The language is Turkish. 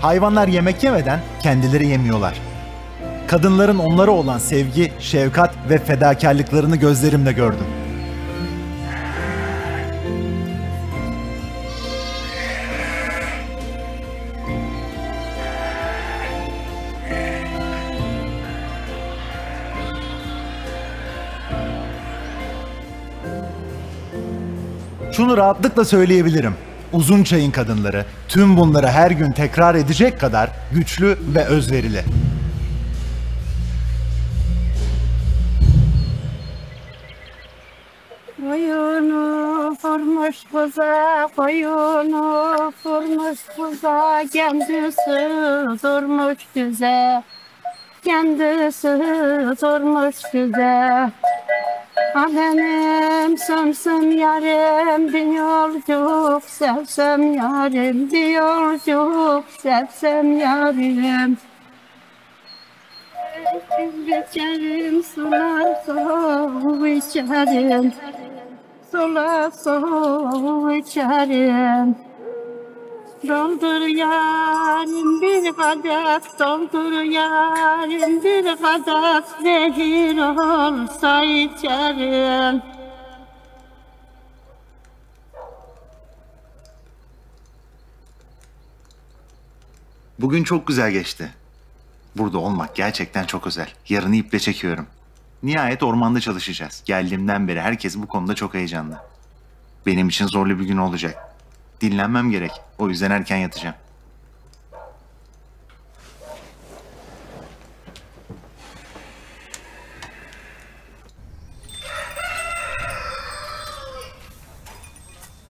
Hayvanlar yemek yemeden kendileri yemiyorlar. Kadınların onlara olan sevgi, şefkat ve fedakarlıklarını gözlerimle gördüm. Şunu rahatlıkla söyleyebilirim. Uzun çayın kadınları tüm bunları her gün tekrar edecek kadar güçlü ve özverili. Koyunu vurmuş kuza, koyunu vurmuş kuza, kendisi durmuş güze, kendisi durmuş güze. Ah benim sömsüm yarim bir yolcuk, sevsem yarim bir yolcuk, sevsem yarim. İçerim sular soğuk içerim Sular soğuk içerim Doldur yarim bir kadeh Doldur yarim bir kadeh Zehir olsa içerim Bugün çok güzel geçti. Burada olmak gerçekten çok özel. Yarını iple çekiyorum. Nihayet ormanda çalışacağız. Geldiğimden beri herkes bu konuda çok heyecanlı. Benim için zorlu bir gün olacak. Dinlenmem gerek. O yüzden erken yatacağım.